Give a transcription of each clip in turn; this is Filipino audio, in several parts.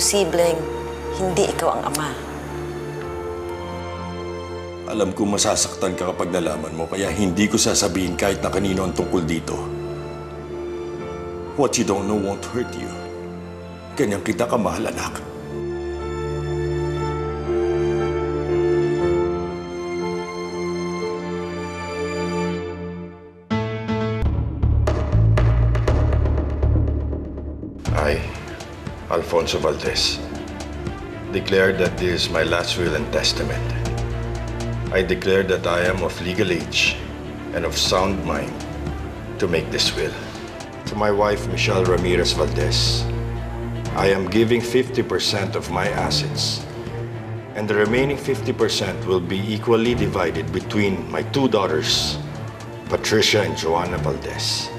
posibleng hindi ikaw ang ama. Alam ko masasaktan ka kapag nalaman mo, kaya hindi ko sasabihin kahit na kanino ang tungkol dito. What you don't know won't hurt you. Ganyan kita kamahal, anak. I, Alfonso Valdez, declare that this is my last will and testament. I declare that I am of legal age and of sound mind to make this will. To my wife, Michelle Ramirez Valdez, I am giving 50% of my assets, and the remaining 50% will be equally divided between my two daughters, Patricia and Joanna Valdez.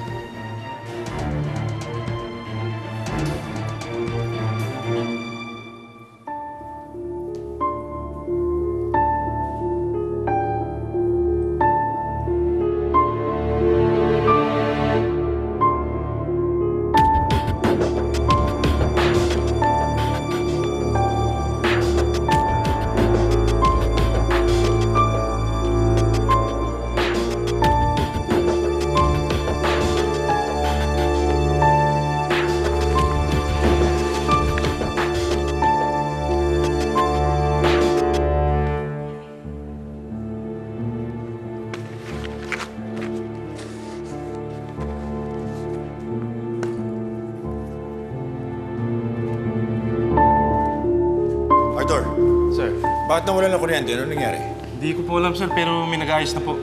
Sir, bakit nawala ng kuryente? Ano nangyari? hindi ko po alam sir pero may nag-ayos na po.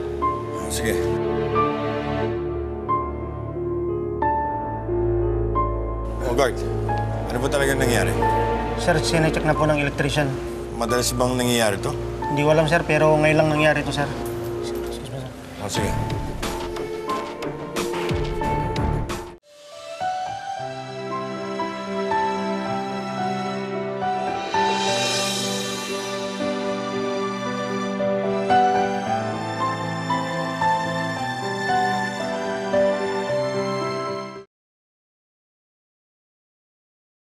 Sige. O, guard. Ano ba talaga nangyari? Sir, sinecheck na po ng electrician. Madalas bang nangyayari to? Hindi ko alam, sir, pero ngayon lang nangyari to, sir. Excuse me, sir. O, sige.